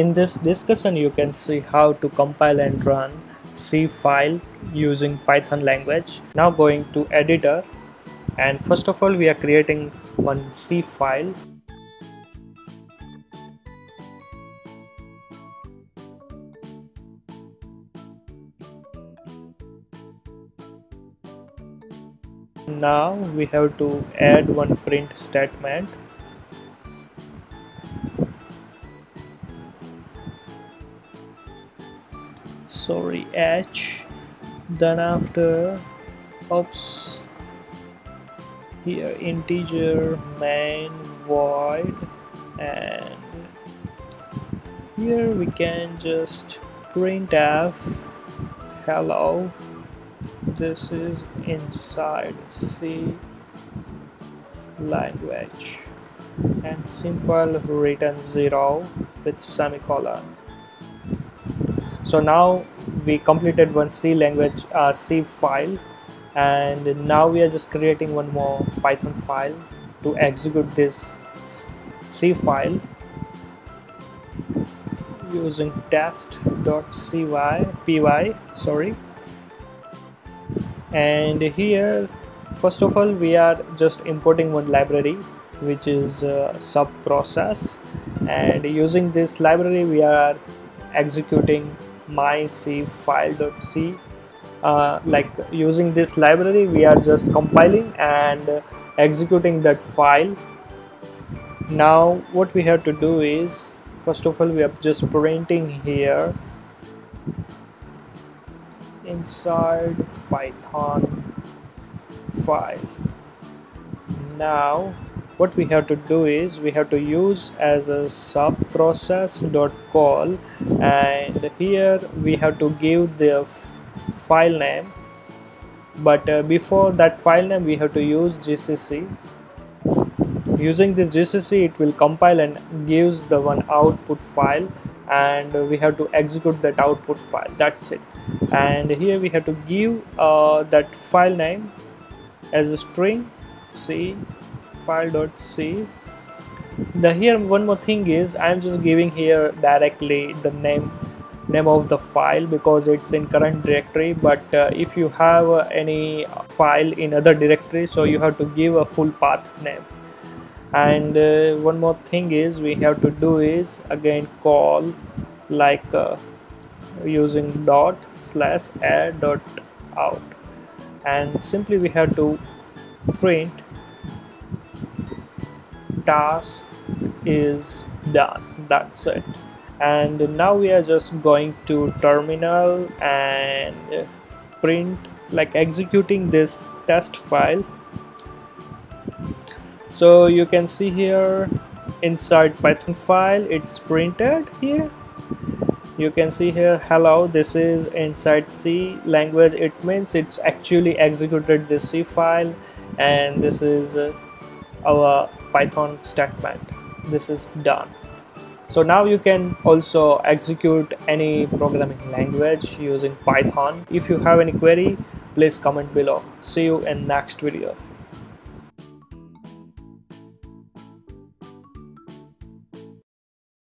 In this discussion you can see how to compile and run C file using Python language. Now going to editor and first of all we are creating one C file. Now we have to add one print statement sorry h. Then after oops here integer main void and here we can just print f. Hello. This is inside c language. And simple return 0 with semicolon so now we completed one C language uh, C file. And now we are just creating one more Python file to execute this C file using test.py py sorry. And here first of all we are just importing one library which is uh, sub process and using this library we are executing my c file.c uh, like using this library we are just compiling and executing that file. Now what we have to do is first of all we are just printing here inside python file. Now what we have to do is we have to use as a sub process dot call and here we have to give the file name. But uh, before that file name we have to use gcc using this gcc it will compile and gives the one output file and we have to execute that output file. That's it. And here we have to give uh, that file name as a string c file.c the here one more thing is i'm just giving here directly the name name of the file because it's in current directory but uh, if you have uh, any file in other directory so you have to give a full path name. And uh, one more thing is we have to do is again call like uh, using dot slash a dot out. And simply we have to print task is done. That's it. And now we are just going to terminal and print like executing this test file. So you can see here inside python file it's printed here. You can see here hello this is inside c language. It means it's actually executed the c file and this is our python statement. This is done. So now you can also execute any programming language using python. If you have any query please comment below. See you in next video